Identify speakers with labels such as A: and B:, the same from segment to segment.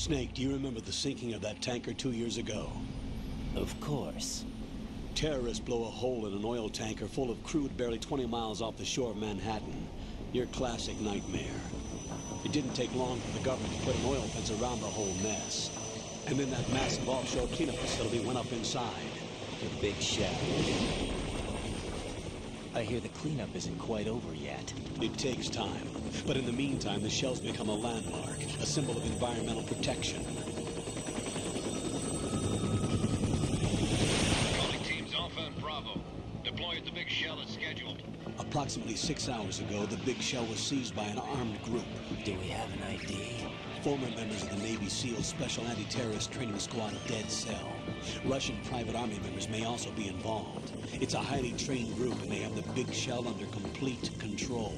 A: Snake, do you remember the sinking of that tanker two years ago?
B: Of course.
A: Terrorists blow a hole in an oil tanker full of crude barely 20 miles off the shore of Manhattan. Your classic nightmare. It didn't take long for the government to put an oil fence around the whole mess. And then that massive offshore cleanup facility went up inside.
B: The big shell. I hear the cleanup isn't quite over yet.
A: It takes time. But in the meantime, the shell's become a landmark, a symbol of environmental protection.
C: Calling teams Alpha and Bravo. Deploy at the big shell as scheduled.
A: Approximately six hours ago, the big shell was seized by an armed group.
B: Do we have an ID?
A: Former members of the Navy SEAL Special Anti-Terrorist Training Squad Dead Cell. Russian private army members may also be involved. It's a highly trained group and they have the big shell under complete control.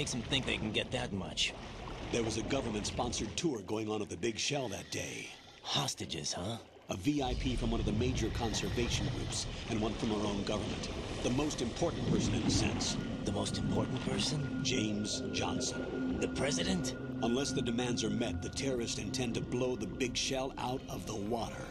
B: Makes them think they can get that much?
A: There was a government-sponsored tour going on at the big shell that day.
B: Hostages, huh?
A: A VIP from one of the major conservation groups, and one from our own government. The most important person in a sense,
B: The most important person?
A: James Johnson.
B: The president?
A: Unless the demands are met, the terrorists intend to blow the big shell out of the water.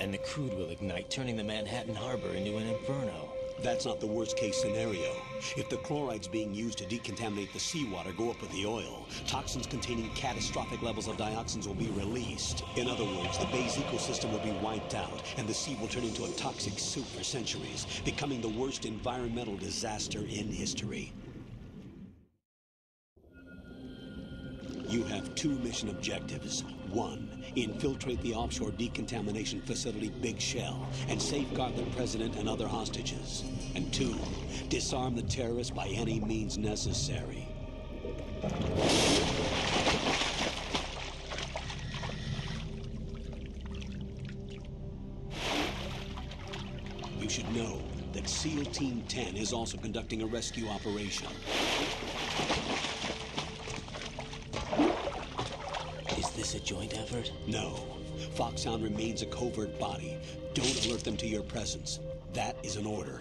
B: And the crude will ignite, turning the Manhattan Harbor into an inferno.
A: That's not the worst case scenario. If the chlorides being used to decontaminate the seawater go up with the oil, toxins containing catastrophic levels of dioxins will be released. In other words, the bay's ecosystem will be wiped out, and the sea will turn into a toxic soup for centuries, becoming the worst environmental disaster in history. You have two mission objectives. One, infiltrate the offshore decontamination facility Big Shell and safeguard the president and other hostages. And two, disarm the terrorists by any means necessary. You should know that SEAL Team 10 is also conducting a rescue operation.
B: This a joint effort?
A: No. Foxhound remains a covert body. Don't alert them to your presence. That is an order.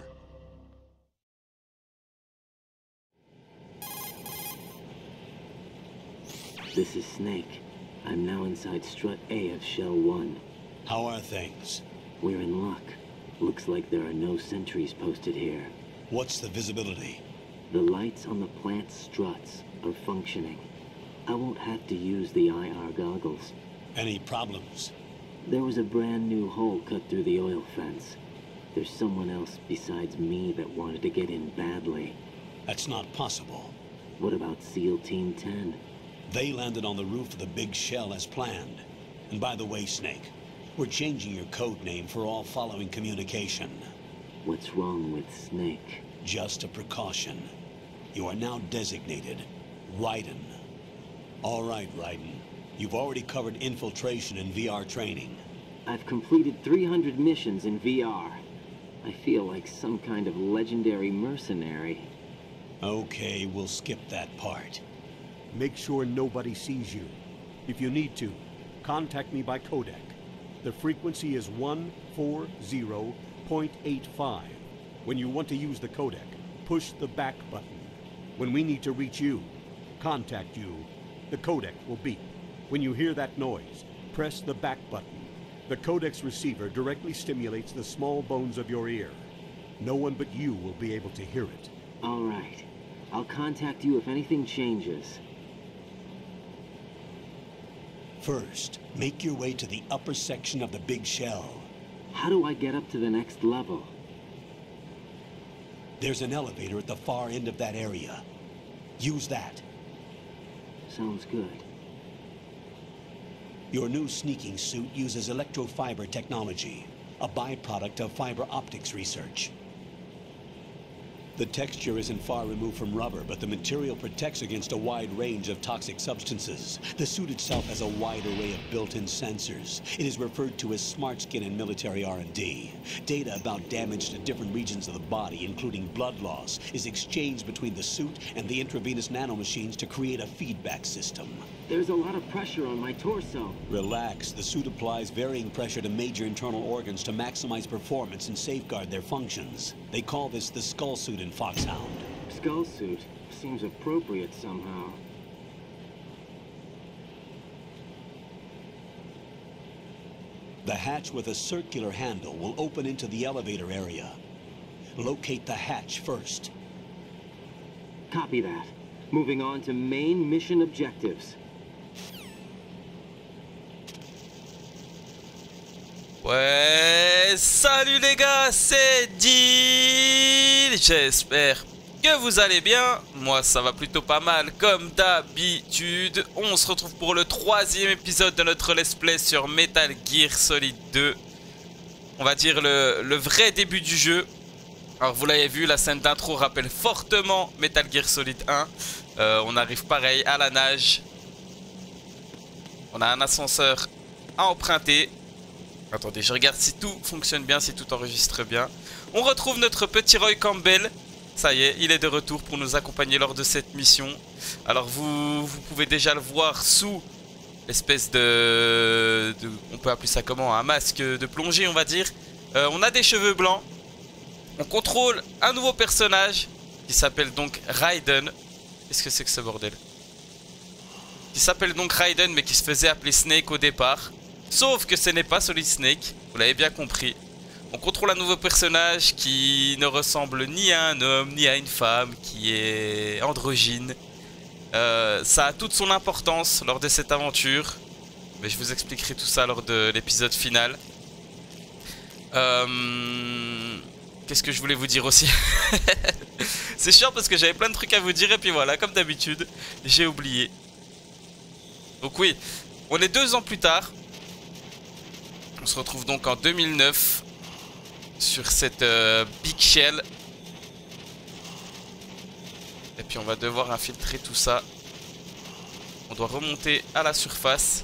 D: This is Snake. I'm now inside strut A of Shell 1.
A: How are things?
D: We're in luck. Looks like there are no sentries posted here.
A: What's the visibility?
D: The lights on the plant struts are functioning. I won't have to use the IR goggles.
A: Any problems?
D: There was a brand new hole cut through the oil fence. There's someone else besides me that wanted to get in badly.
A: That's not possible.
D: What about SEAL Team 10?
A: They landed on the roof of the big shell as planned. And by the way, Snake, we're changing your code name for all following communication.
D: What's wrong with Snake?
A: Just a precaution. You are now designated Raiden. All right, Raiden. You've already covered infiltration and VR training.
D: I've completed 300 missions in VR. I feel like some kind of legendary mercenary.
A: Okay, we'll skip that part.
E: Make sure nobody sees you. If you need to, contact me by codec. The frequency is 140.85. When you want to use the codec, push the back button. When we need to reach you, contact you, the codec will beep. When you hear that noise, press the back button. The codec's receiver directly stimulates the small bones of your ear. No one but you will be able to hear it.
D: All right. I'll contact you if anything changes.
A: First, make your way to the upper section of the big shell.
D: How do I get up to the next level?
A: There's an elevator at the far end of that area. Use that.
D: Sounds good.
A: Your new sneaking suit uses electrofiber technology, a byproduct of fiber optics research. The texture isn't far removed from rubber, but the material protects against a wide range of toxic substances. The suit itself has a wide array of built-in sensors. It is referred to as smart skin in military R&D. Data about damage to different regions of the body, including blood loss, is exchanged between the suit and the intravenous nanomachines to create a feedback system.
D: There's a lot of pressure on my torso.
A: Relax. The suit applies varying pressure to major internal organs to maximize performance and safeguard their functions. They call this the skull suit Foxhound.
D: Skull suit seems appropriate somehow.
A: The hatch with a circular handle will open into the elevator area. Locate the hatch first.
D: Copy that. Moving on to main mission objectives.
F: Ouais, salut les gars, c'est Deal. J'espère que vous allez bien. Moi, ça va plutôt pas mal, comme d'habitude. On se retrouve pour le troisième épisode de notre let's play sur Metal Gear Solid 2. On va dire le, vrai début du jeu. Alors, vous l'avez vu, la scène d'intro rappelle fortement Metal Gear Solid 1. Euh, on arrive pareil à la nage. On a un ascenseur à emprunter. Attendez, je regarde si tout fonctionne bien, si tout enregistre bien. On retrouve notre petit Roy Campbell. Ça y est, il est de retour pour nous accompagner lors de cette mission. Alors vous, vous pouvez déjà le voir sous l'espèce de, de- On peut appeler ça comment Un masque de plongée, on va dire. Euh, on a des cheveux blancs. On contrôle un nouveau personnage qui s'appelle donc Raiden. Qu'est-ce que c'est que ce bordel? Qui s'appelle donc Raiden mais qui se faisait appeler Snake au départ. Sauf que ce n'est pas Solid Snake, vous l'avez bien compris. On contrôle un nouveau personnage qui ne ressemble ni à un homme ni à une femme, qui est androgyne. Euh, ça a toute son importance lors de cette aventure, mais je vous expliquerai tout ça lors de l'épisode final. Euh, Qu'est-ce que je voulais vous dire aussi C'est chiant parce que j'avais plein de trucs à vous dire et puis voilà, comme d'habitude, j'ai oublié. Donc oui, on est deux ans plus tard. On se retrouve donc en 2009 sur cette euh, Big Shell. Et puis on va devoir infiltrer tout ça. On doit remonter à la surface.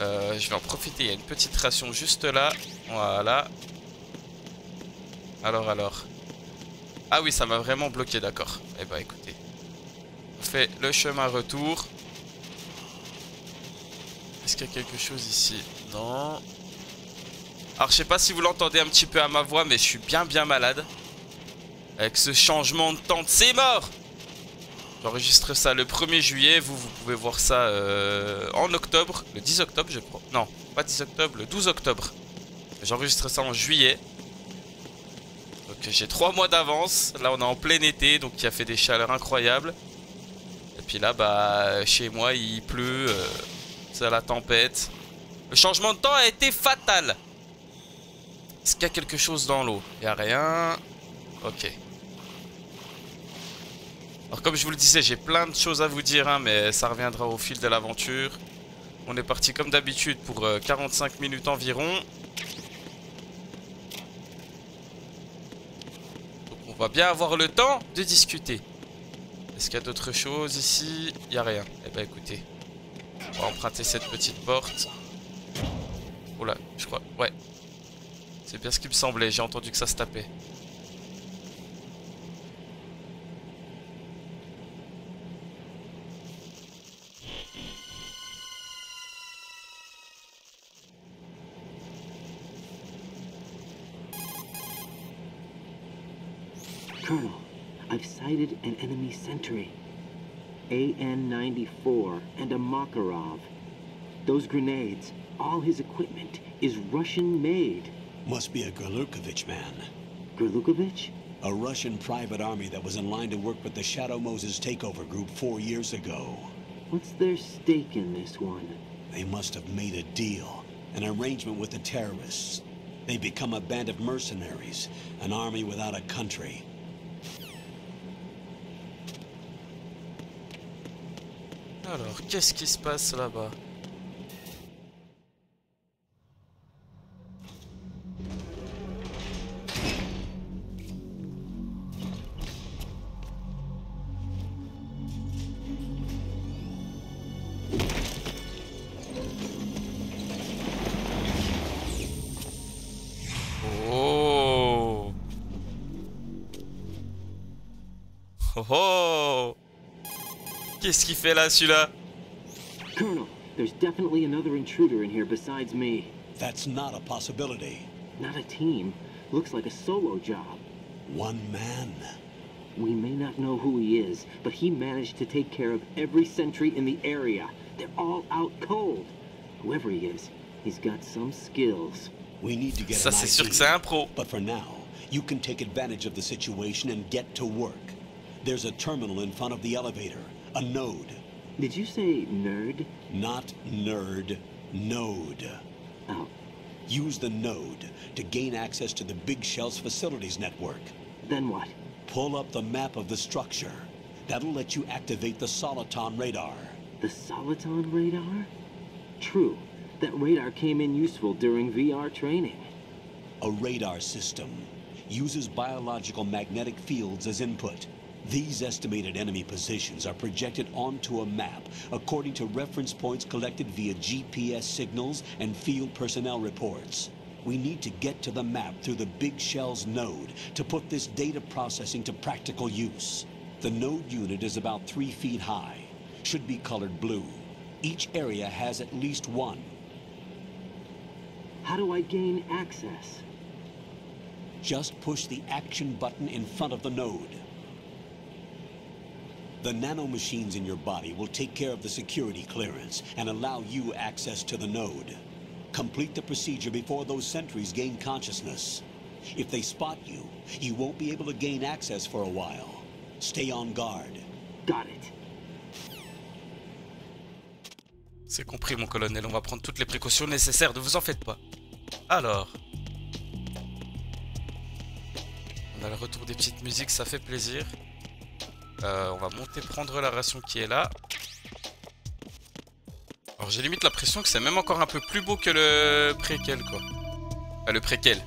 F: Euh, je vais en profiter, il y a une petite ration juste là. Voilà. Alors, alors. Ah oui, ça m'a vraiment bloqué, d'accord. Eh bah écoutez. On fait le chemin retour. Est-ce qu'il y a quelque chose ici? Non. Alors je sais pas si vous l'entendez un petit peu à ma voix, mais je suis bien bien malade. Avec ce changement de temps, c'est mort J'enregistre ça le 1er juillet, vous, vous pouvez voir ça euh, en octobre, le 10 octobre je crois. Non, pas 10 octobre, le 12 octobre. J'enregistre ça en juillet. Donc j'ai 3 mois d'avance, là on est en plein été, donc il a fait des chaleurs incroyables. Et puis là, bah, chez moi il pleut, euh, c'est la tempête. Le changement de temps a été fatal. Est-ce qu'il y a quelque chose dans l'eau? Il n'y a rien. Ok. Alors comme je vous le disais, j'ai plein de choses à vous dire, hein, mais ça reviendra au fil de l'aventure. On est parti comme d'habitude pour euh, 45 minutes environ. Donc on va bien avoir le temps de discuter. Est-ce qu'il y a d'autres choses ici? Il n'y a rien. Eh ben écoutez, on va emprunter cette petite porte. Oula, je crois. Ouais, c'est bien ce qui me semblait, j'ai entendu que ça se tapait.
B: Colonel, I've sighted an enemy sentry. AN-94 and a Makarov. Those grenades, all his equipment, is Russian-made.
A: Must be a Gurlukovich man.
B: Gurlukovich?
A: A Russian private army that was in line to work with the Shadow Moses takeover group four years ago.
B: What's their stake in this one?
A: They must have made a deal, an arrangement with the terrorists. They've become a band of mercenaries, an army without a country.
F: Alors, qu'est-ce qui se passe là-bas Qu'est-ce qu'il fait là celui-là
B: Colonel, there's definitely another intruder in here besides me.
A: That's not a possibility.
B: Not a team. Looks like a solo job.
A: One man.
B: We may not know who he is, but he managed to take care of every sentry in the area. They're all out cold. Whoever he is, he's got some skills.
A: We need to get
F: Ça
A: an
F: c'est sûr
A: ID.
F: que c'est un pro.
A: But for now, you can take advantage of the situation and get to work. There's a terminal in front of the elevator, a node.
B: Did you say nerd?
A: Not nerd, node.
B: Oh,
A: Use the node to gain access to the Big Shell's facilities network.
B: then what?
A: Pull up the map of the structure. That'll let you activate the Soliton radar.
B: The Soliton radar? True. That radar came in useful during VR training.
A: A radar system uses biological magnetic fields as input. These estimated enemy positions are projected onto a map according to reference points collected via GPS signals and field personnel reports. We need to get to the map through the Big Shell's node to put this data processing to practical use. The node unit is about three feet high, should be colored blue. Each area has at least one.
B: How do I gain access?
A: Just push the action button in front of the node. The nanomachines in your body will take care of the security clearance and allow you access to the node. Complete the procedure before those sentries gain consciousness. If they spot you, you won't be able to gain access for a while. Stay on guard.
B: Got it.
F: C'est compris mon colonel, on va prendre toutes les précautions nécessaires, ne vous en faites pas. Alors. On a le retour des petites musiques, ça fait plaisir. Euh, on va monter prendre la ration qui est là. Alors j'ai limite l'impression que c'est même encore un peu plus beau que le préquel quoi. Enfin, le préquel.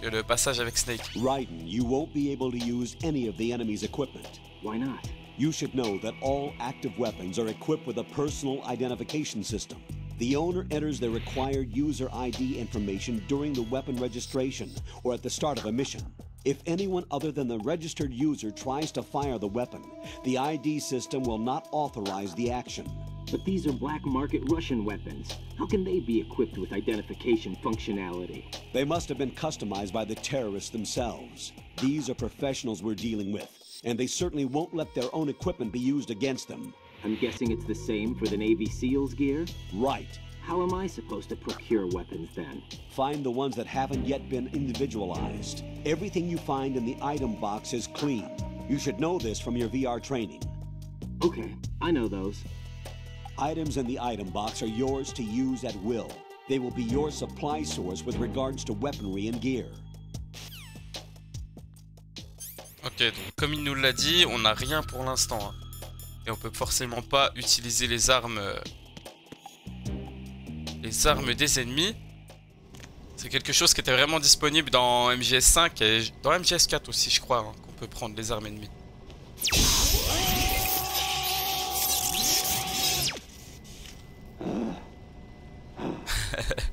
F: Que le passage avec Snake.
A: Raiden, you won't be able to use any of the enemy's equipment.
B: Why not?
A: You should know that all active weapons are equipped with a personal identification system. The owner enters their required user ID information during the weapon registration or at the start of a mission. If anyone other than the registered user tries to fire the weapon, the ID system will not authorize the action.
B: But these are black market Russian weapons. How can they be equipped with identification functionality?
A: They must have been customized by the terrorists themselves. These are professionals we're dealing with, and they certainly won't let their own equipment be used against them.
B: I'm guessing it's the same for the Navy SEALs gear?
A: Right.
B: How am I supposed to procure weapons then?
A: Find the ones that haven't yet been individualized. Everything you find in the item box is clean. You should know this from your VR training.
B: Okay, I know those.
A: Items in the item box are yours to use at will. They will be your supply source with regards to weaponry and gear.
F: Ok, donc comme il nous l'a dit, on n'a rien pour l'instant. hein. Et on peut forcément pas utiliser les armes... euh, Les armes des ennemis. C'est quelque chose qui était vraiment disponible dans MGS5 et dans MGS4 aussi, je crois, hein, qu'on peut prendre les armes ennemies.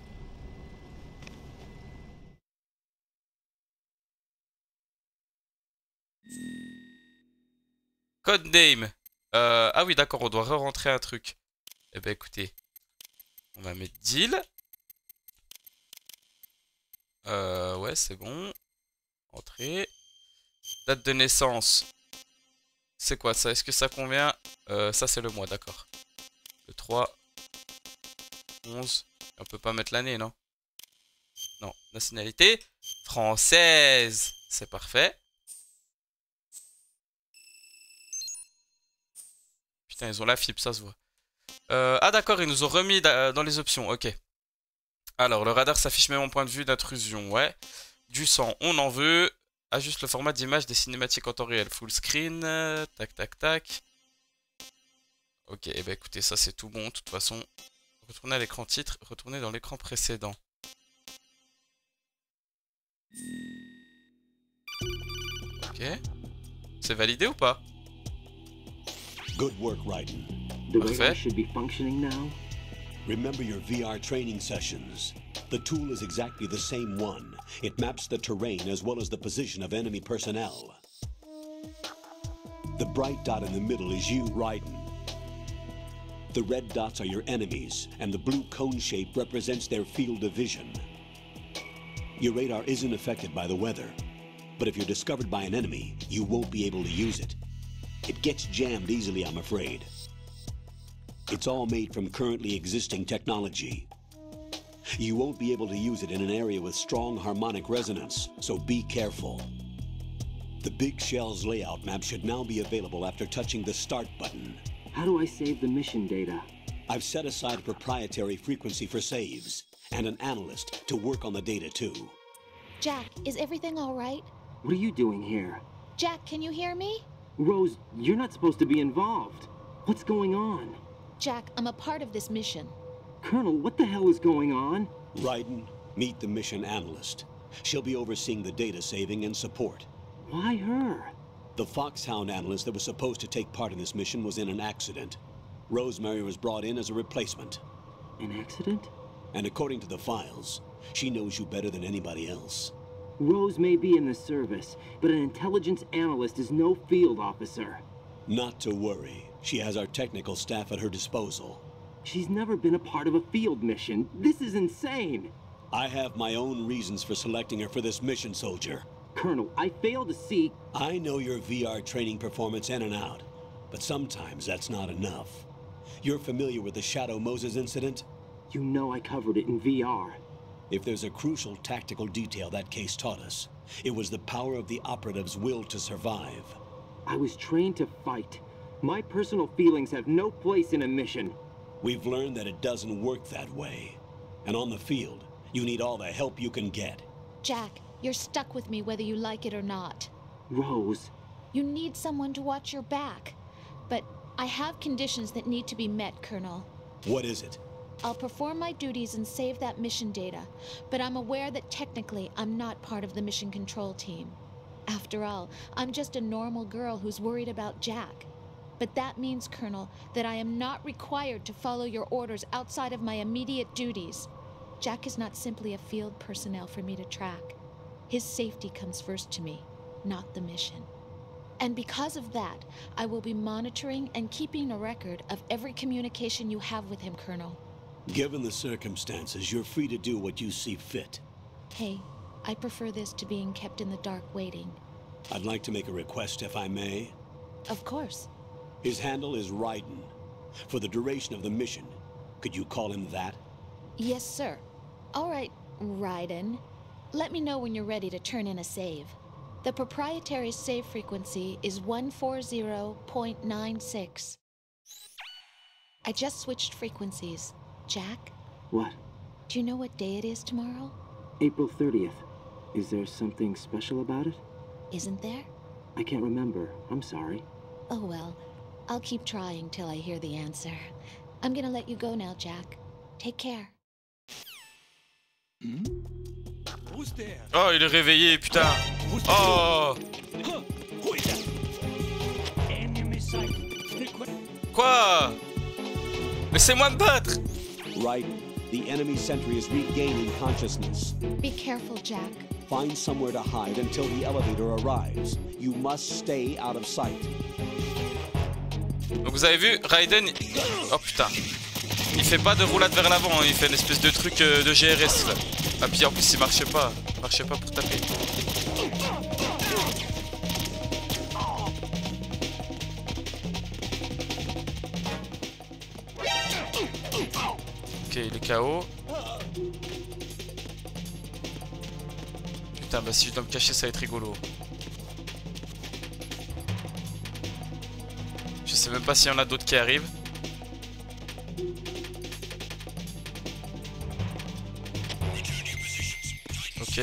F: Codename. Euh, ah oui, d'accord, on doit re-rentrer un truc. Eh ben écoutez, on va mettre deal. Euh, ouais, c'est bon. Entrée. Date de naissance. C'est quoi ça? Est-ce que ça convient? Euh, Ça, c'est le mois, d'accord. Le 3. 11. On peut pas mettre l'année, non? Non. Nationalité Française. C'est parfait. Putain, ils ont la fibre, ça se voit. Euh, ah d'accord, ils nous ont remis dans les options, ok. Alors, le radar s'affiche même en point de vue d'intrusion, ouais. Du sang, on en veut. Ajuste le format d'image des cinématiques en temps réel. Full screen, tac tac tac. Ok, et eh ben écoutez, ça c'est tout bon, de toute façon. Retournez à l'écran titre, retournez dans l'écran précédent. Ok. C'est validé ou pas?
A: Good work, Raiden.
D: The radar should be functioning now.
A: Remember your VR training sessions. The tool is exactly the same one. It maps the terrain as well as the position of enemy personnel. The bright dot in the middle is you, Raiden. The red dots are your enemies, and the blue cone shape represents their field of vision. Your radar isn't affected by the weather, but if you're discovered by an enemy, you won't be able to use it. It gets jammed easily, I'm afraid. It's all made from currently existing technology. You won't be able to use it in an area with strong harmonic resonance, so be careful. The Big Shell's layout map should now be available after touching the Start button.
D: How do I save the mission data?
A: I've set aside a proprietary frequency for saves, and an analyst to work on the data too.
G: Jack, is everything all right?
D: What are you doing here?
G: Jack, can you hear me?
D: Rose, you're not supposed to be involved. What's going on?
G: Jack, I'm a part of this mission.
D: Colonel, what the hell is going on?
A: Raiden, meet the mission analyst. She'll be overseeing the data saving and support.
D: Why her?
A: The Foxhound analyst that was supposed to take part in this mission was in an accident. Rosemary was brought in as a replacement.
D: An accident?
A: And according to the files, she knows you better than anybody else.
D: Rose may be in the service, but an intelligence analyst is no field officer.
A: Not to worry. She has our technical staff at her disposal.
D: She's never been a part of a field mission. This is insane.
A: I have my own reasons for selecting her for this mission, soldier.
D: Colonel, I fail to see...
A: I know your VR training performance in and out, but sometimes that's not enough. You're familiar with the Shadow Moses incident?
D: You know I covered it in VR.
A: If there's a crucial tactical detail that case taught us, it was the power of the operative's will to survive.
D: I was trained to fight. My personal feelings have no place in a mission.
A: We've learned that it doesn't work that way. And on the field, you need all the help you can get.
G: Jack, you're stuck with me whether you like it or not.
D: Rose.
G: You need someone to watch your back. But I have conditions that need to be met, Colonel.
A: What is it?
G: I'll perform my duties and save that mission data, but I'm aware that technically I'm not part of the mission control team. After all, I'm just a normal girl who's worried about Jack. But that means, Colonel, that I am not required to follow your orders outside of my immediate duties. Jack is not simply a field personnel for me to track. His safety comes first to me, not the mission. And because of that, I will be monitoring and keeping a record of every communication you have with him, Colonel.
A: Given the circumstances, you're free to do what you see fit.
G: Hey, I prefer this to being kept in the dark waiting.
A: I'd like to make a request, if I may.
G: Of course.
A: His handle is Raiden. For the duration of the mission, could you call him that?
G: Yes, sir. All right, Raiden. Let me know when you're ready to turn in a save. The proprietary save frequency is 140.96. I just switched frequencies. Jack,
D: What?
G: do you know what day it is tomorrow?
D: April 30th. Is there something special about it?
G: Isn't there?
D: I can't remember. I'm sorry.
G: Oh well, I'll keep trying till I hear the answer. I'm gonna let you go now, Jack. Take care.
F: Oh, il est réveillé, putain. Oh. Quoi Laissez-moi me battre
A: Raiden, the enemy sentry is regaining consciousness.
G: Be careful, Jack.
A: Find somewhere to hide until the elevator arrives. You must stay out of sight.
F: Donc vous avez vu, Raiden... Oh putain. Il fait pas de roulade vers l'avant, hein. il fait une espèce de truc euh, de GRS là. Ah puis en plus il marchait pas. Il marchait pas pour taper. Ok, il est KO. Putain, bah si je dois me cacher, ça va être rigolo. Sais même pas s'il y en a d'autres qui arrivent. Ok.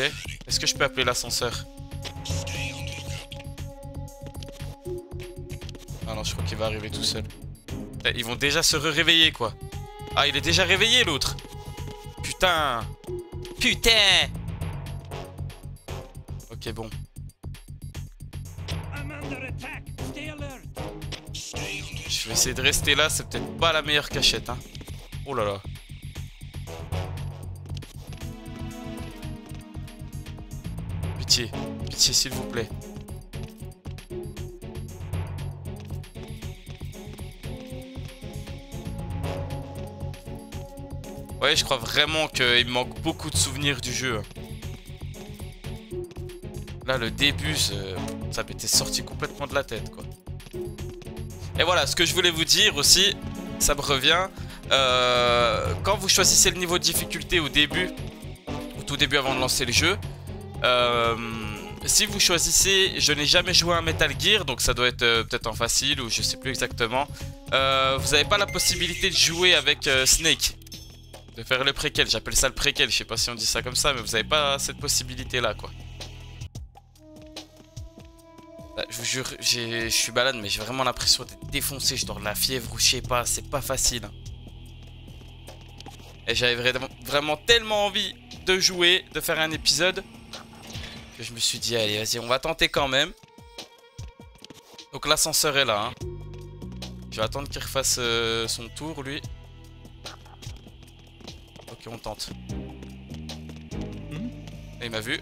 F: Est-ce que je peux appeler l'ascenseur? Ah non, je crois qu'il va arriver tout seul. Eh, Ils vont déjà se réveiller quoi. Ah, il est déjà réveillé l'autre. Putain. Putain. Ok, bon. Je vais essayer de rester là, c'est peut-être pas la meilleure cachette. Hein. Oh là là. Pitié, pitié s'il vous plaît. Ouais, je crois vraiment qu'il me manque beaucoup de souvenirs du jeu. Là, le début, ça m'était sorti complètement de la tête, quoi. Et voilà, ce que je voulais vous dire aussi, ça me revient. euh, quand vous choisissez le niveau de difficulté au début, au tout début avant de lancer le jeu, euh, si vous choisissez, je n'ai jamais joué à un Metal Gear, donc ça doit être euh, peut-être en facile ou je sais plus exactement. vous n'avez pas la possibilité de jouer avec Snake, de faire le préquel. J'appelle ça le préquel. Je sais pas si on dit ça comme ça, mais vous n'avez pas cette possibilité là, quoi. Bah, je vous jure, je suis balade, mais j'ai vraiment l'impression d'être défoncé. Je dors de la fièvre ou je sais pas, c'est pas facile. Et j'avais vraiment, vraiment tellement envie de jouer, de faire un épisode, que je me suis dit, allez, vas-y, on va tenter quand même. Donc l'ascenseur est là. hein. Je vais attendre qu'il refasse euh, son tour, lui. Ok, on tente. Il m'a vu.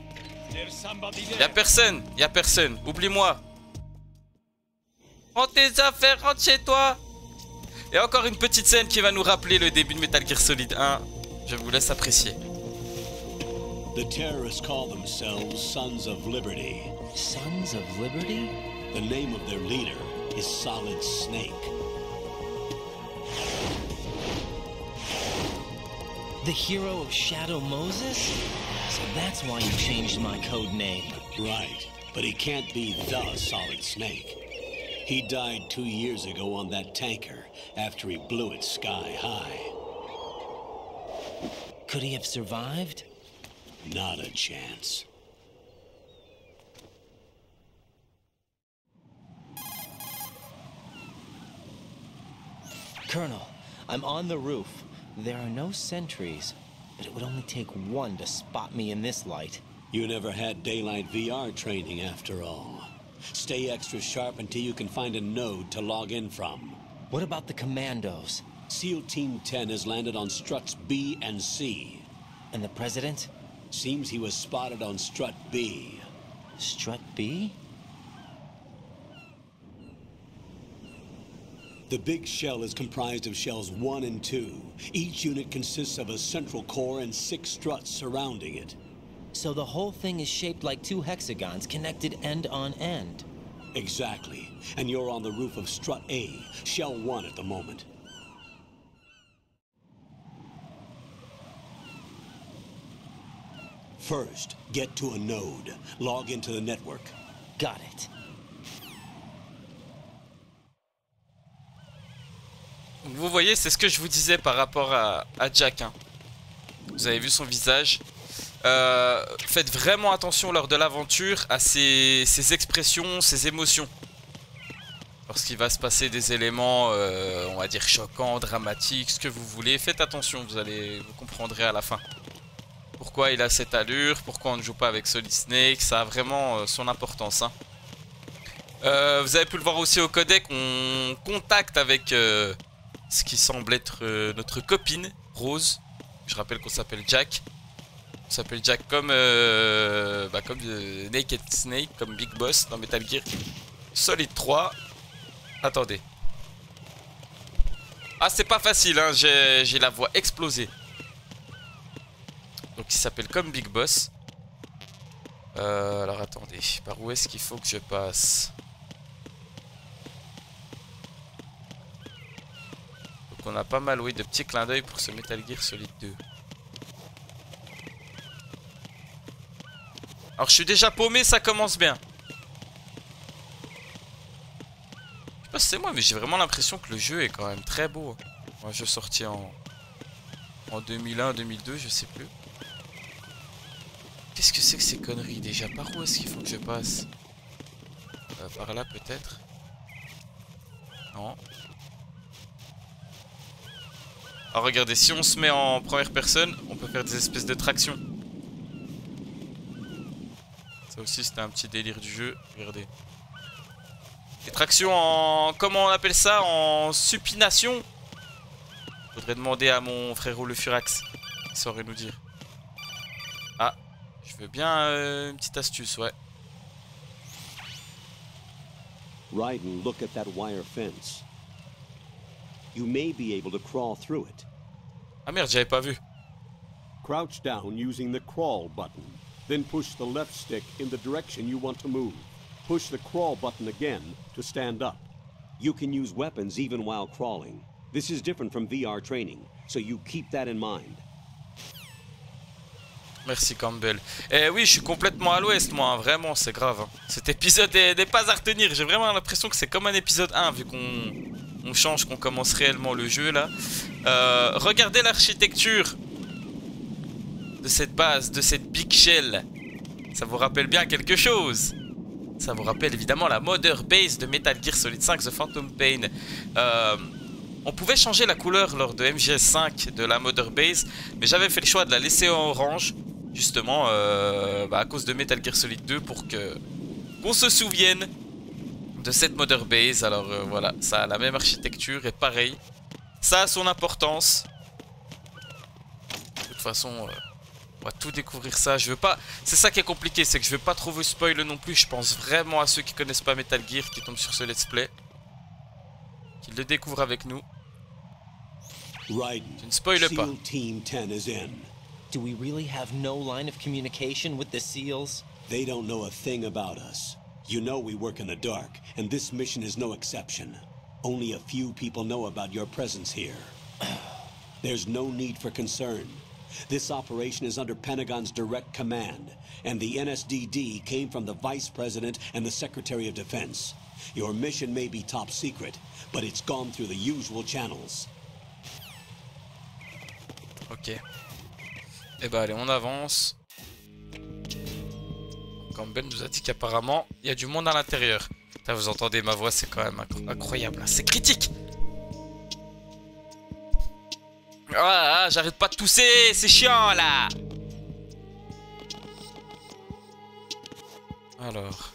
F: Y'a personne, y'a personne, oublie-moi. Prends tes affaires, rentre chez toi. Et encore une petite scène qui va nous rappeler le début de Metal Gear Solid 1. Je vous laisse apprécier.
A: The terrorists call themselves Sons of Liberty.
B: Sons of Liberty?
A: The name of their leader is Solid Snake.
B: The hero of Shadow Moses? So that's why you changed my code name.
A: Right, but he can't be the Solid Snake. He died two years ago on that tanker after he blew it sky high.
B: Could he have survived?
A: Not a chance.
B: Colonel, I'm on the roof. There are no sentries, but it would only take one to spot me in this light.
A: You never had daylight VR training after all. Stay extra sharp until you can find a node to log in from.
B: What about the commandos?
A: SEAL Team 10 has landed on struts B and C.
B: And the President?
A: Seems he was spotted on strut B.
B: Strut B?
A: The big shell is comprised of shells 1 and 2. Each unit consists of a central core and six struts surrounding it.
B: So the whole thing is shaped like two hexagons connected end on end.
A: Exactly. And you're on the roof of strut A, shell 1 at the moment. First, get to a node. Log into the network.
B: Got it.
F: Vous voyez, c'est ce que je vous disais par rapport à, Jack. hein. Vous avez vu son visage. Euh, faites vraiment attention lors de l'aventure à ses, expressions, ses émotions. Lorsqu'il va se passer des éléments, euh, on va dire choquants, dramatiques, ce que vous voulez, faites attention, vous allez, vous comprendrez à la fin. Pourquoi il a cette allure, pourquoi on ne joue pas avec Solid Snake, ça a vraiment euh, son importance. hein. Vous avez pu le voir aussi au codec, on contacte avec ce qui semble être euh, notre copine, Rose. Je rappelle qu'on s'appelle Jack. On s'appelle Jack comme, euh, bah, comme euh, Naked Snake, comme Big Boss dans Metal Gear Solid 3. Attendez. Ah, c'est pas facile, hein, j'ai la voix explosée. Donc il s'appelle comme Big Boss. Euh, alors attendez, par où est-ce qu'il faut que je passe Donc Donc on a pas mal, oui, de petits clins d'œil pour ce Metal Gear Solid 2. Alors je suis déjà paumé, ça commence bien. Je sais pas si c'est moi, mais j'ai vraiment l'impression que le jeu est quand même très beau. Un jeu sorti en, en 2001, 2002, je sais plus. Qu'est-ce que c'est que ces conneries déjà? Par où est-ce qu'il faut que je passe? Euh, Par là peut-être? Non. Alors regardez, si on se met en première personne, on peut faire des espèces de tractions. Ça aussi c'était un petit délire du jeu, regardez. Des tractions en... comment on appelle ça En supination? Faudrait demander à mon frérot le Furax. Il saurait nous dire. Ah, je veux bien euh, une petite astuce, ouais.
A: Raiden, look at that wire fence. You may be able to crawl through it.
F: Ah merde, j'avais pas vu.
E: Crouch down using the crawl button. Then push the left stick in the direction you want to move. Push the crawl button again to stand up.
A: You can use weapons even while crawling. This is different from VR training, so you keep that in mind.
F: Merci Campbell. Eh oui, je suis complètement à l'ouest, moi, hein, vraiment, c'est grave. hein. Cet épisode n'est pas à retenir. J'ai vraiment l'impression que c'est comme un épisode 1, vu qu'on on change, qu'on commence réellement le jeu là. Euh, regardez l'architecture de cette base, de cette Big Shell. Ça vous rappelle bien quelque chose? Ça vous rappelle évidemment la Mother Base de Metal Gear Solid 5 The Phantom Pain. Euh, on pouvait changer la couleur lors de MGS5 de la Mother Base, mais j'avais fait le choix de la laisser en orange, justement euh, bah, à cause de Metal Gear Solid 2 pour que qu'on se souvienne de cette Mother Base. Alors euh, voilà, ça a la même architecture et pareil, ça a son importance. De toute façon, euh, on va tout découvrir ça. Je veux pas. C'est ça qui est compliqué, c'est que je veux pas trop vous spoil non plus. Je pense vraiment à ceux qui connaissent pas Metal Gear, qui tombent sur ce let's play, qu'ils le découvrent avec nous. Tu ne spoiles pas.
A: SEAL Team 10 is in.
B: Do we really have no line of communication with the SEALs?
A: They don't know a thing about us. You know we work in the dark, and this mission is no exception. Only a few people know about your presence here. There's no need for concern. This operation is under Pentagon's direct command, and the NSDD came from the Vice President and the Secretary of Defense. Your mission may be top secret, but it's gone through the usual channels.
F: Ok. Eh Et bah allez, on avance. Campbell nous a dit qu'apparemment, il y a du monde à l'intérieur. Vous entendez ma voix, c'est quand même incro- incroyable. hein. C'est critique Ah, ah, j'arrête pas de tousser, c'est chiant là Alors,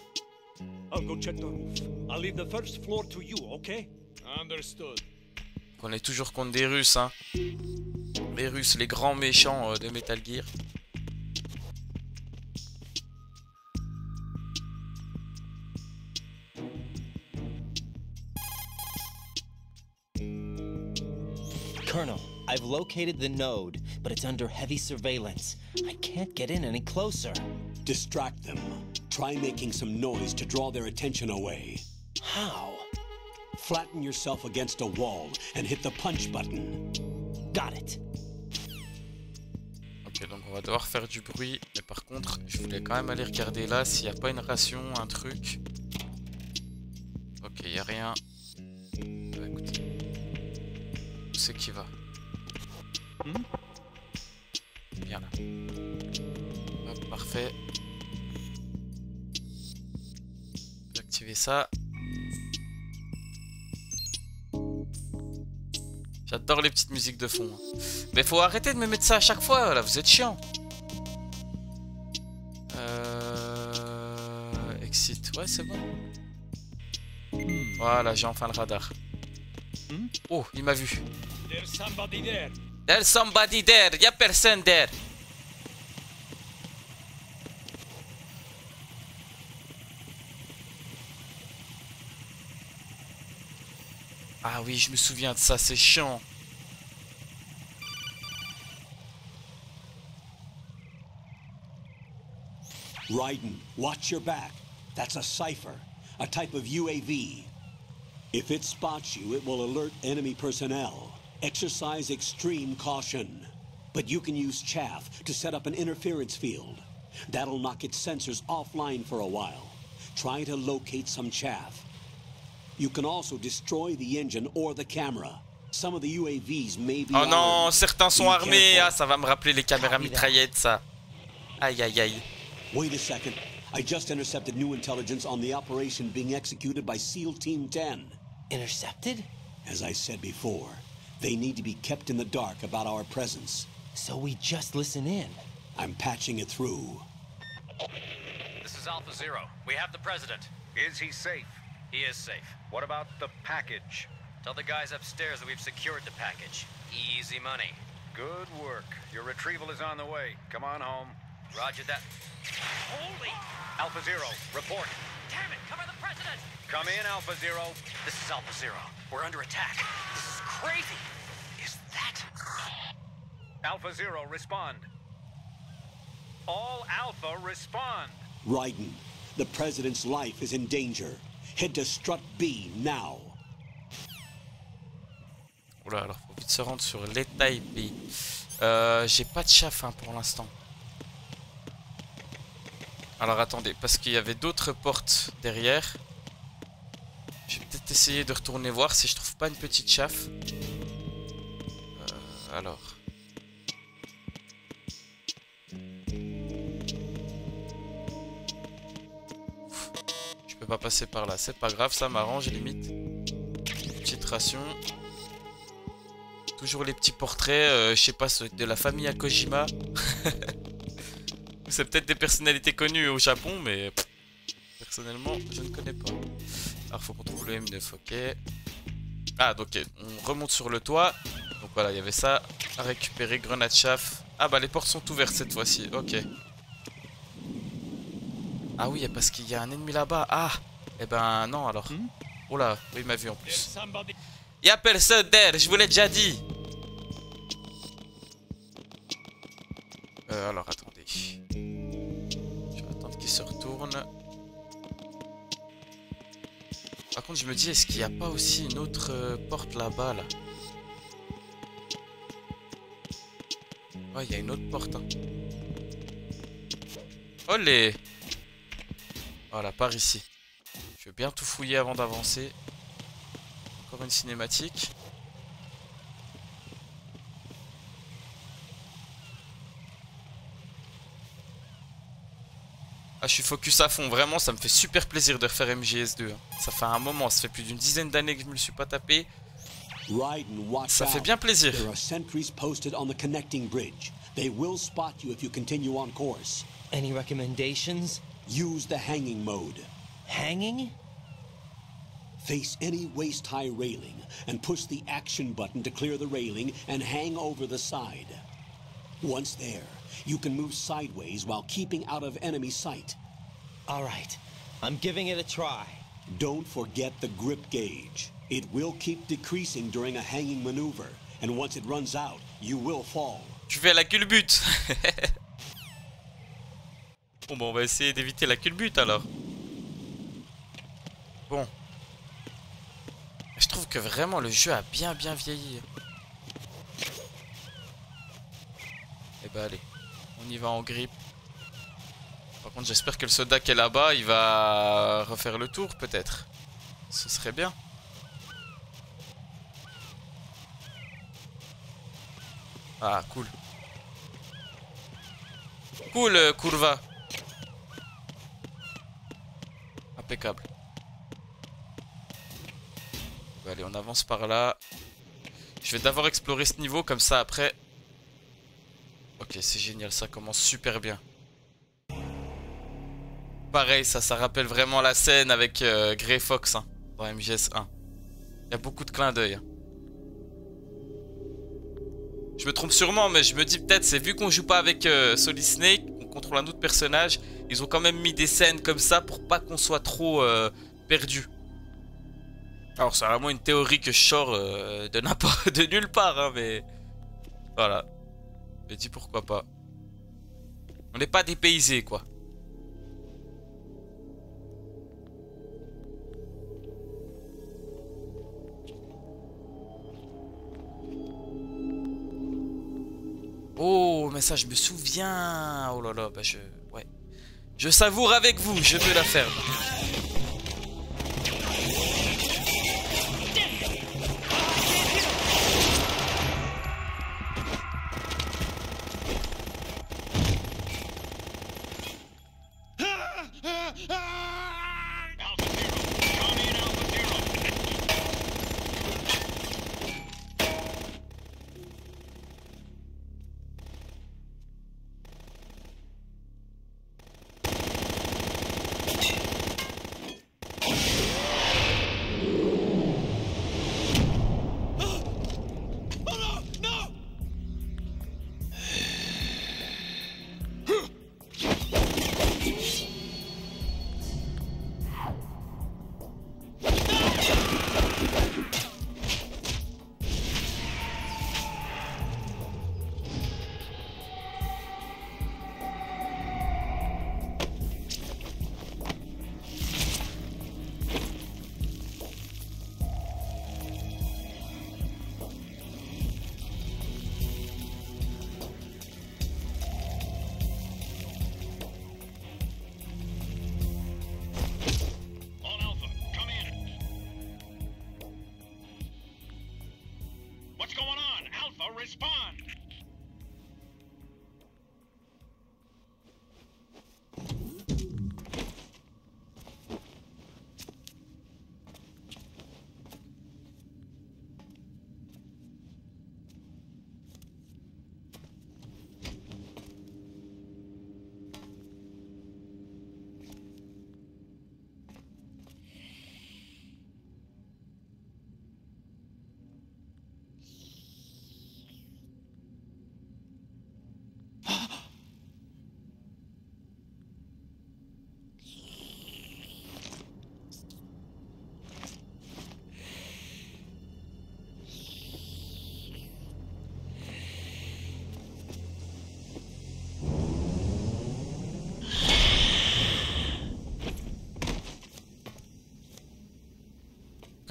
H: I'll go check the roof. I'll leave the first floor to you, okay?
I: Understood.
F: on est toujours contre des Russes, hein. Les Russes, les grands méchants euh, de Metal Gear.
B: Colonel, I've located the node, but it's under heavy surveillance. I can't get in any closer.
A: Distract them. Try making some noise to draw their attention away.
B: How?
A: Flatten yourself against a wall and hit the punch button.
B: Got it.
F: Ok, donc on va devoir faire du bruit. Mais par contre, je voulais quand même aller regarder là s'il n'y a pas une ration, un truc. Ok, il n'y a rien. Qui va
H: Hmm
F: Bien là. Hop, parfait. Activer ça. J'adore les petites musiques de fond. hein. Mais faut arrêter de me mettre ça à chaque fois, là, vous êtes chiant. Euh... Exit, ouais, c'est bon. Voilà, j'ai enfin le radar.
H: Hmm
F: Oh, il m'a vu.
H: There's somebody there.
F: There's somebody there, y'a person there. Ah oui, je me souviens de ça, c'est chiant.
A: Raiden, watch your back. That's a cipher, a type of UAV. If it spots you, it will alert enemy personnel. Exercise extreme caution. But you can use chaff to set up an interference field. That'll knock its sensors offline for a while. Try to locate some chaff. You can also destroy the engine or the camera. Some of the UAVs may be
F: Oh non, certains sont armés. Ah, ça va me rappeler les caméras
B: Copy that.
F: mitraillettes, ça. Aïe, aïe, aïe.
A: Wait a second. I just intercepted new intelligence on the operation being executed by SEAL Team 10.
B: Intercepted?
A: As I said before, they need to be kept in the dark about our presence.
B: So we just listen in.
A: I'm patching it through.
C: This is Alpha Zero. We have the president.
I: Is he safe?
C: He is safe.
I: What about the package?
C: Tell the guys upstairs that we've secured the package. Easy money.
I: Good work. Your retrieval is on the way. Come on home.
C: Roger that. Holy!
I: Alpha Zero, report.
C: Damn it! Cover the president!
I: Come in, Alpha Zero.
C: This is Alpha Zero. We're under attack. Crazy. Is that?
I: Alpha Zero, respond. All Alpha, respond.
A: Raiden, the President's life is in danger. Head to Strut B now.
F: Oula, alors faut vite se rendre sur l'état IP. Euh, J'ai pas de chaff hein, pour l'instant. Alors attendez, parce qu'il y avait d'autres portes derrière. Je vais peut-être essayer de retourner voir si je trouve pas une petite chaff. Euh, alors. Je peux pas passer par là, c'est pas grave, ça m'arrange limite. Petite ration. Toujours les petits portraits, euh, je sais pas, de la famille Akojima. C'est peut-être des personnalités connues au Japon, mais personnellement, je ne connais pas. Alors, faut qu'on trouve le M9, ok. Ah, donc, ok, on remonte sur le toit. Donc voilà, il y avait ça à récupérer, grenade chaff. Ah bah, les portes sont ouvertes cette fois-ci, ok. Ah oui, parce qu'il y a un ennemi là-bas. Ah, eh ben non alors. Oh là, oui, il m'a vu en plus.
H: Somebody.
F: Y'a personne d'air, je vous l'ai déjà dit. Contre, je me dis, est-ce qu'il n'y a pas aussi une autre euh, porte là-bas là? Il y a une autre porte. Hein. Olé Voilà, par ici. Je veux bien tout fouiller avant d'avancer. Encore une cinématique. Je suis focus à fond, vraiment, ça me fait super plaisir de refaire MGS2. hein. Ça fait un moment, ça fait plus d'une dizaine d'années que je me le suis pas tapé. Ça fait bien plaisir.
A: There are sentries posted on the connecting bridge. They will spot you if you continue on course.
B: Any recommendations?
A: Use the hanging mode.
B: Hanging?
A: Face any waist-high railing and push the action button to clear the railing and hang over the side. Once there, you can move sideways while keeping out of enemy sight.
B: All right. I'm giving it a try.
A: Don't forget the grip gauge. It will keep decreasing during a hanging maneuver, and once it runs out, you will fall.
F: Tu fais la culbute Bon, bah, on va essayer d'éviter la culbute alors. Bon. Je trouve que vraiment le jeu a bien bien vieilli. Et bah allez, on y va en grippe. Par contre j'espère que le soldat qui est là-bas, il va refaire le tour peut-être. Ce serait bien. Ah cool. Cool euh, Kurva. Impeccable. Allez, on avance par là. Je vais d'abord explorer ce niveau, comme ça après... Ok, c'est génial, ça commence super bien. Pareil, ça, ça rappelle vraiment la scène avec euh, Grey Fox hein, dans MGS1. Il y a beaucoup de clins d'œil. hein. Je me trompe sûrement, mais je me dis peut-être, c'est vu qu'on joue pas avec euh, Solid Snake, on contrôle un autre personnage, ils ont quand même mis des scènes comme ça pour pas qu'on soit trop euh, perdu. Alors c'est vraiment une théorie que je sors euh, de nulle part, hein, mais voilà. J'ai dis pourquoi pas. On n'est pas dépaysé, quoi. Oh, mais ça, je me souviens. Oh là là, bah je... Ouais. Je savoure avec vous, je veux la faire.
C: ah,
F: ah.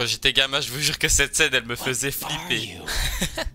F: j'étais gamin, je vous jure que cette scène, elle me faisait flipper.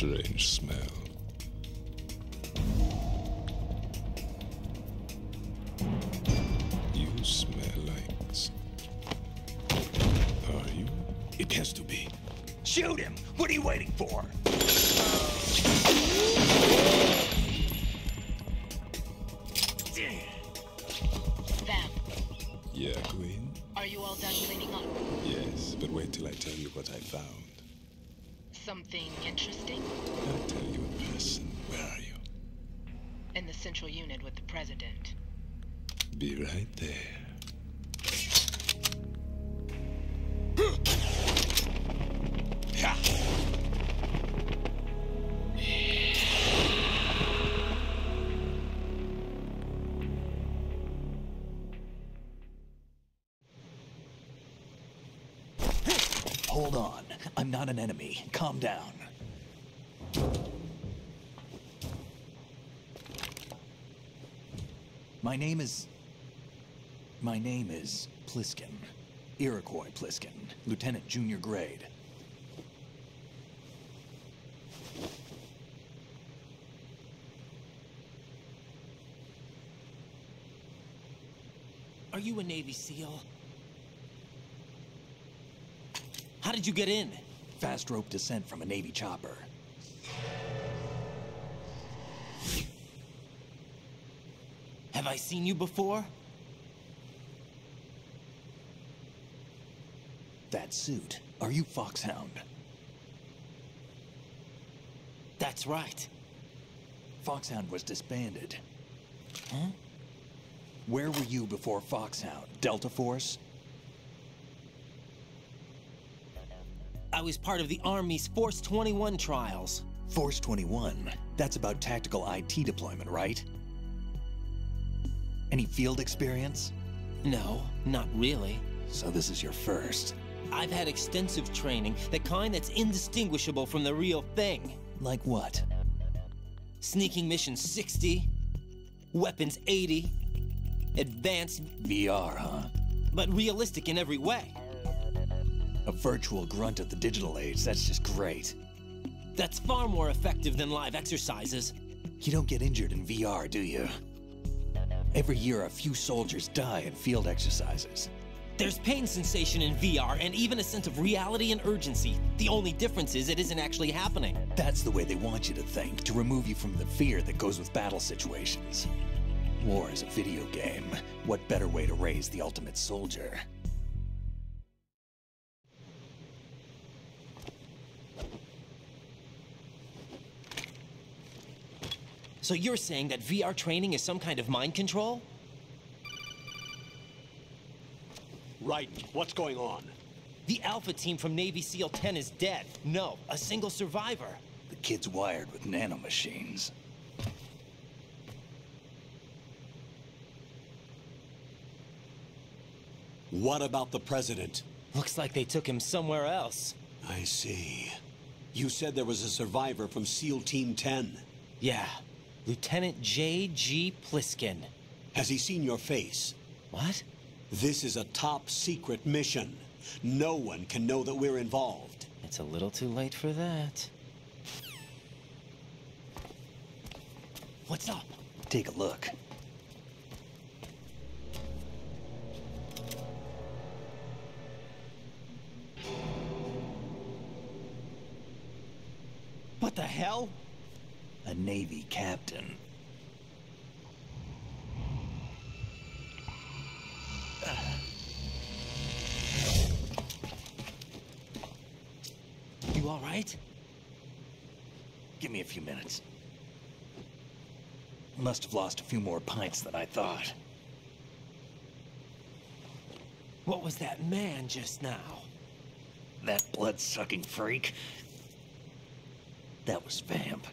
J: strange smell. You smell like... Are you?
H: It has to be. Shoot him! What are you waiting for? not an enemy. Calm down.
K: My name is... My name is Pliskin. Iroquois Pliskin, Lieutenant Junior Grade.
B: Are you a Navy SEAL? How did you get in?
K: Fast rope descent from a Navy chopper.
B: Have I seen you before?
K: That suit. Are you Foxhound?
B: That's right.
K: Foxhound was disbanded. Huh? Where were you before Foxhound? Delta Force?
B: I was part of the Army's Force 21 trials.
K: Force 21? That's about tactical IT deployment, right? Any field experience?
B: No, not really.
K: So this is your first.
B: I've had extensive training, the kind that's indistinguishable from the real thing.
K: Like what?
B: Sneaking mission 60, weapons 80, advanced
K: VR, huh?
B: But realistic in every way.
K: A virtual grunt of the digital age, that's just great.
B: That's far more effective than live exercises.
K: You don't get injured in VR, do you? Every year, a few soldiers die in field exercises.
B: There's pain sensation in VR and even a sense of reality and urgency. The only difference is it isn't actually happening.
K: That's the way they want you to think, to remove you from the fear that goes with battle situations. War is a video game. What better way to raise the ultimate soldier?
B: So you're saying that VR training is some kind of mind control?
A: Right. What's going on?
B: The Alpha team from Navy SEAL 10 is dead. No, a single survivor.
K: The kid's wired with nanomachines.
A: What about the president?
B: Looks like they took him somewhere else.
A: I see. You said there was a survivor from SEAL Team 10.
B: Yeah. Lieutenant J.G. Pliskin.
A: Has he seen your face?
B: What?
A: This is a top secret mission. No one can know that we're involved.
B: It's a little too late for that. What's up?
K: Take a look.
B: What the hell?
K: A Navy captain. Uh.
B: You all right?
K: Give me a few minutes. Must have lost a few more pints than I thought.
B: What was that man just now?
K: That blood-sucking freak? That was Vamp.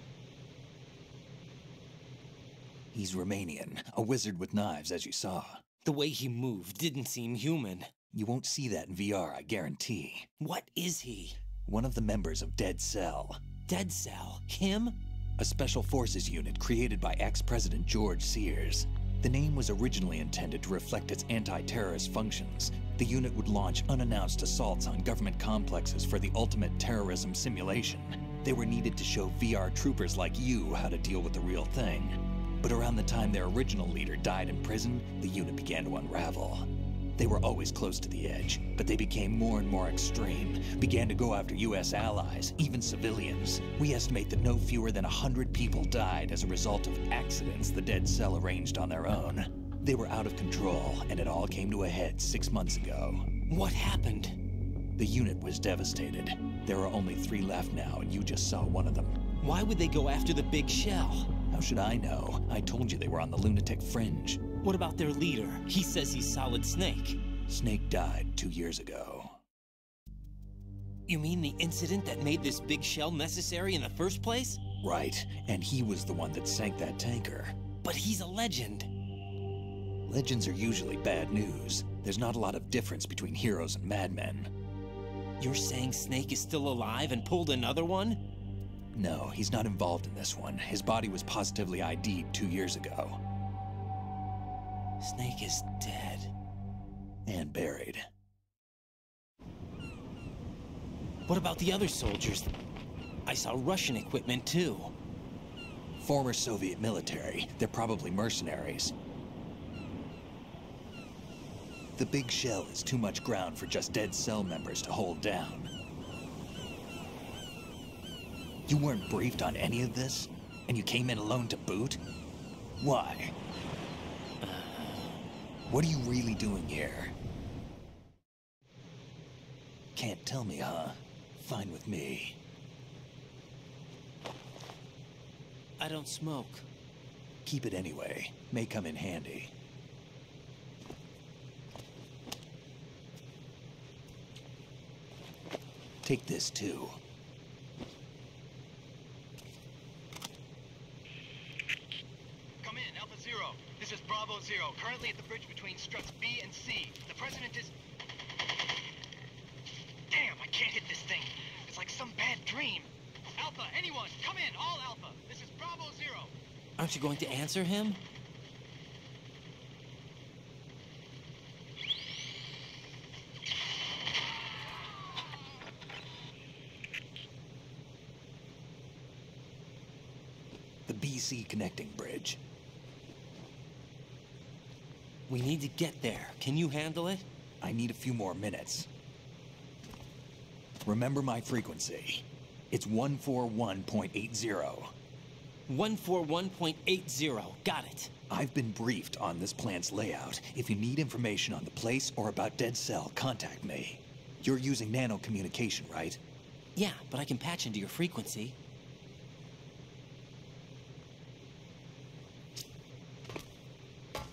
K: He's Romanian, a wizard with knives, as you saw.
B: The way he moved didn't seem human.
K: You won't see that in VR, I guarantee.
B: What is he?
K: One of the members of Dead Cell.
B: Dead Cell? Him?
K: A special forces unit created by ex-president George Sears. The name was originally intended to reflect its anti-terrorist functions. The unit would launch unannounced assaults on government complexes for the ultimate terrorism simulation. They were needed to show VR troopers like you how to deal with the real thing. But around the time their original leader died in prison, the unit began to unravel. They were always close to the edge, but they became more and more extreme, began to go after US allies, even civilians. We estimate that no fewer than a hundred people died as a result of accidents the Dead Cell arranged on their own. They were out of control, and it all came to a head six months ago.
B: What happened?
K: The unit was devastated. There are only three left now, and you just saw one of them.
B: Why would they go after the big shell?
K: How should I know? I told you they were on the lunatic fringe.
B: What about their leader? He says he's Solid Snake.
K: Snake died two years ago.
B: You mean the incident that made this big shell necessary in the first place?
K: Right, and he was the one that sank that tanker.
B: But he's a legend.
K: Legends are usually bad news. There's not a lot of difference between heroes and madmen.
B: You're saying Snake is still alive and pulled another one?
K: No, he's not involved in this one. His body was positively ID'd two years ago.
B: Snake is dead.
K: And buried.
B: What about the other soldiers? I saw Russian equipment too.
K: Former Soviet military. They're probably mercenaries. The big shell is too much ground for just dead cell members to hold down. You weren't briefed on any of this? And you came in alone to boot? Why? What are you really doing here? Can't tell me, huh? Fine with me.
B: I don't smoke.
K: Keep it anyway. May come in handy. Take this too.
C: 000, currently at the bridge between struts B and C. The president is... Damn, I can't hit this thing. It's like some bad dream. Alpha, anyone, come in, all Alpha. This is Bravo Zero.
B: Aren't you going to answer him?
K: The BC connecting bridge.
B: We need to get there. Can you handle it?
K: I need a few more minutes. Remember my frequency. It's 141.80.
B: 141.80. Got it.
K: I've been briefed on this plant's layout. If you need information on the place or about Dead Cell, contact me. You're using nano communication, right?
B: Yeah, but I can patch into your frequency.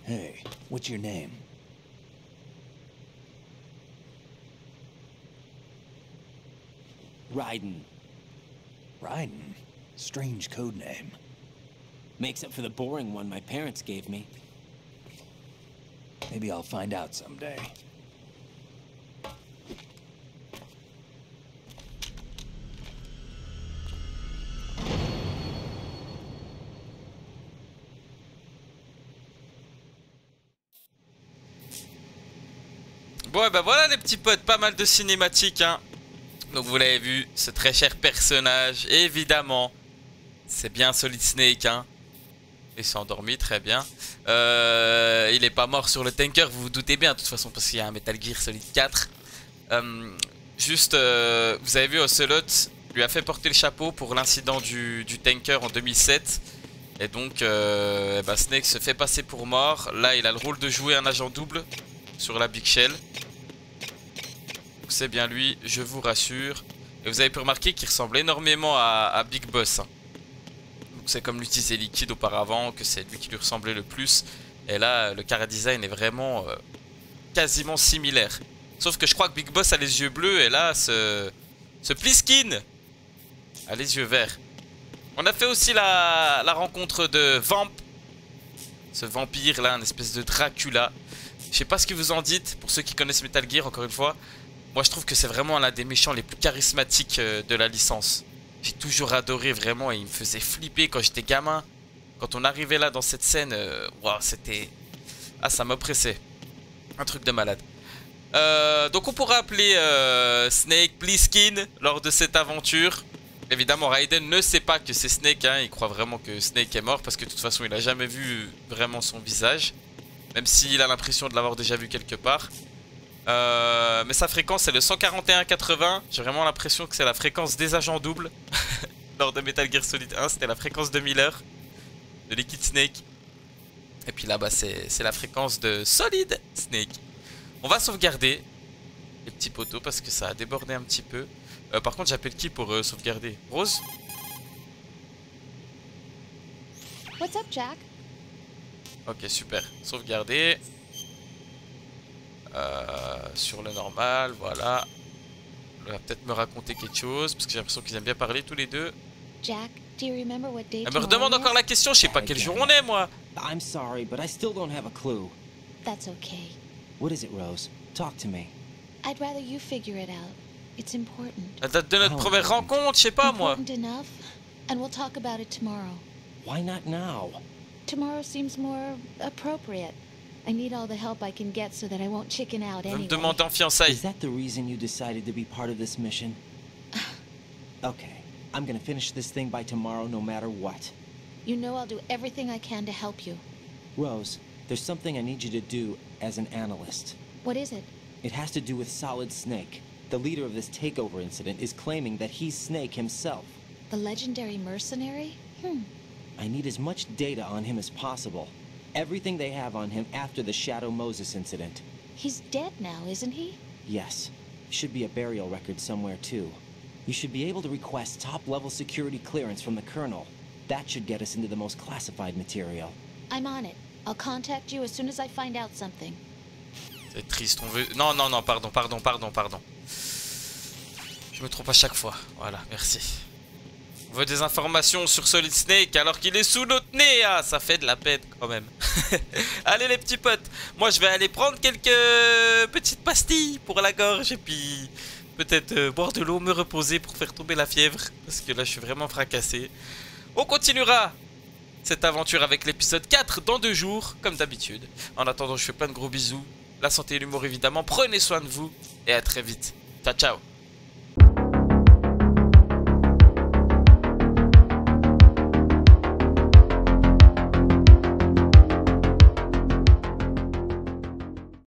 K: Hey, what's your name?
B: Raiden.
K: Raiden? Strange code name.
B: Makes up for the boring one my parents gave me.
K: Maybe I'll find out someday.
F: Bon, et ben voilà les petits potes, pas mal de cinématiques. Hein. Donc vous l'avez vu, ce très cher personnage, évidemment, c'est bien Solid Snake. Hein. Il s'est endormi, très bien. Euh, il est pas mort sur le tanker, vous vous doutez bien de toute façon, parce qu'il y a un Metal Gear Solid 4. Euh, juste, euh, vous avez vu Ocelot lui a fait porter le chapeau pour l'incident du, tanker en 2007. Et donc, euh, bah Snake se fait passer pour mort. Là, il a le rôle de jouer un agent double sur la Big Shell. C'est bien lui, je vous rassure. Et vous avez pu remarquer qu'il ressemble énormément à, Big Boss. Hein. C'est comme l'utiliser liquide auparavant, que c'est lui qui lui ressemblait le plus. Et là, le cara design est vraiment euh, quasiment similaire. Sauf que je crois que Big Boss a les yeux bleus et là, ce, ce Pliskin a les yeux verts. On a fait aussi la, la rencontre de Vamp. Ce vampire là, une espèce de Dracula. Je sais pas ce que vous en dites, pour ceux qui connaissent Metal Gear, encore une fois. Moi, je trouve que c'est vraiment l'un des méchants les plus charismatiques euh, de la licence. J'ai toujours adoré vraiment et il me faisait flipper quand j'étais gamin. Quand on arrivait là dans cette scène, euh, wow, c'était... Ah, ça m'oppressait. Un truc de malade. Euh, donc on pourra appeler euh, Snake Plissken lors de cette aventure. Évidemment, Raiden ne sait pas que c'est Snake, hein. il croit vraiment que Snake est mort parce que de toute façon il a jamais vu vraiment son visage. Même s'il a l'impression de l'avoir déjà vu quelque part. Euh, mais sa fréquence c'est le 141-80. J'ai vraiment l'impression que c'est la fréquence des agents doubles. Lors de Metal Gear Solid 1, c'était la fréquence de Miller, de Liquid Snake. Et puis là-bas, c'est la fréquence de Solid Snake. On va sauvegarder les petits poteaux parce que ça a débordé un petit peu. Euh, par contre, j'appelle qui pour euh, sauvegarder? Rose?
G: What's up, Jack?
F: Ok, super. Sauvegarder. Euh, sur le normal, voilà. Elle va peut-être me raconter quelque chose parce que j'ai l'impression qu'ils aiment bien parler tous les deux.
G: Jack, do you remember what day
F: Elle me redemande encore la question, je sais pas quel jour on est moi.
B: I'm sorry, but I still don't have a clue.
G: That's okay.
B: What is it, Rose? Talk to me.
G: I'd rather you figure it out. It's important.
F: La date de notre première rencontre, je sais pas moi.
G: Important enough, and we'll talk about it tomorrow.
B: Why not now?
G: Tomorrow seems more appropriate. I need all the help I can get so that I won't chicken out
F: Va me
G: anyway.
F: demander en fiançailles.
B: Is that the reason you decided to be part of this mission? okay, I'm gonna finish this thing by tomorrow no matter what.
G: You know I'll do everything I can to help you.
B: Rose, there's something I need you to do as an analyst.
G: What is it?
B: It has to do with Solid Snake. The leader of this takeover incident is claiming that he's Snake himself.
G: The legendary mercenary? Hmm.
B: I need as much data on him as possible. Everything they have on him after the Shadow Moses incident.
G: He's dead now, isn't he?
B: Yes. Should be a burial record somewhere, too. You should be able to request top-level security clearance from the Colonel. That should get us into the most classified material.
G: I'm on it. I'll contact you as soon as I find out something.
F: C'est triste, on veut... Non, non, non, pardon, pardon, pardon, pardon. Je me trompe à chaque fois. Voilà, merci. Veut des informations sur Solid Snake alors qu'il est sous notre nez. Ah, ça fait de la peine quand même. Allez les petits potes, moi je vais aller prendre quelques petites pastilles pour la gorge et puis peut-être euh, boire de l'eau, me reposer pour faire tomber la fièvre parce que là je suis vraiment fracassé. On continuera cette aventure avec l'épisode 4 dans deux jours comme d'habitude. En attendant, je fais plein de gros bisous. La santé et l'humour évidemment. Prenez soin de vous et à très vite. Ciao ciao